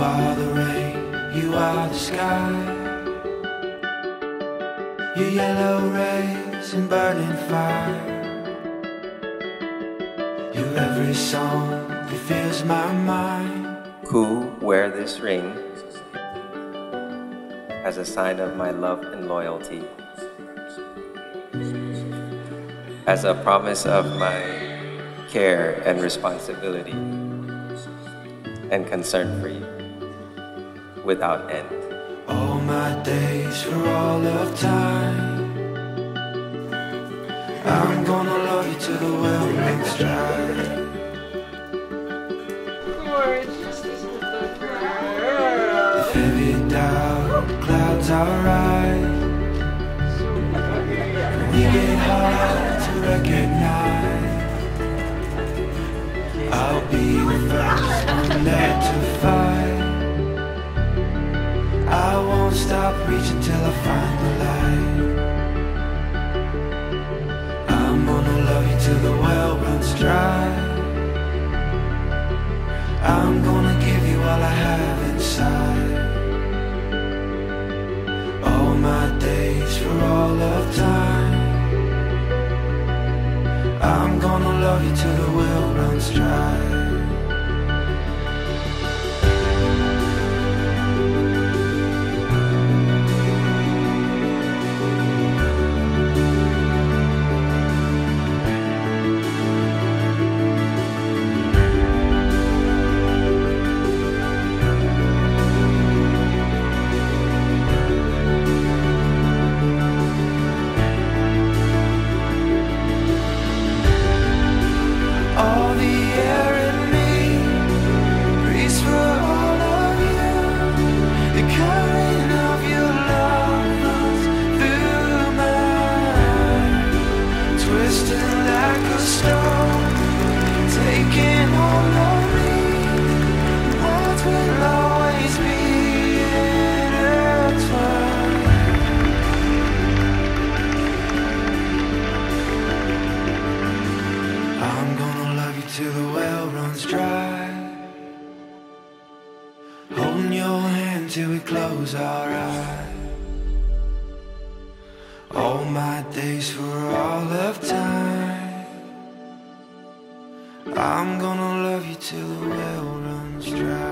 are the rain, you are the sky. Your yellow rays and burning fire. Your every song that fills my mind. Who wear this ring as a sign of my love and loyalty, as a promise of my care and responsibility and concern for you without end. All my days for all of time. I'm gonna love you till the well runs dry. Doubt clouds eyes, we get hard to recognize. First to fight. I won't stop reaching till I find the light. I'm gonna love you till the well runs dry. Like a storm, taking of me. Will always be intertwined. I'm gonna love you till the well runs dry. Holding your hand till we close our eyes. All my days for I'm gonna love you till the well runs dry.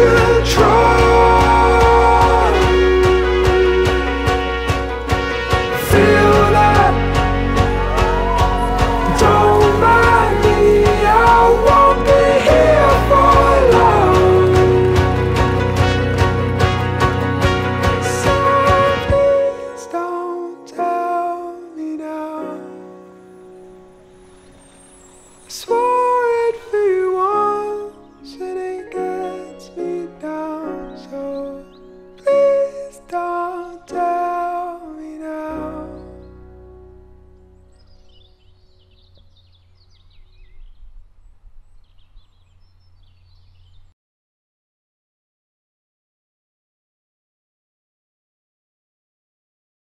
Control. Feel that? Don't mind me, I won't be here for long. So please don't tell me now.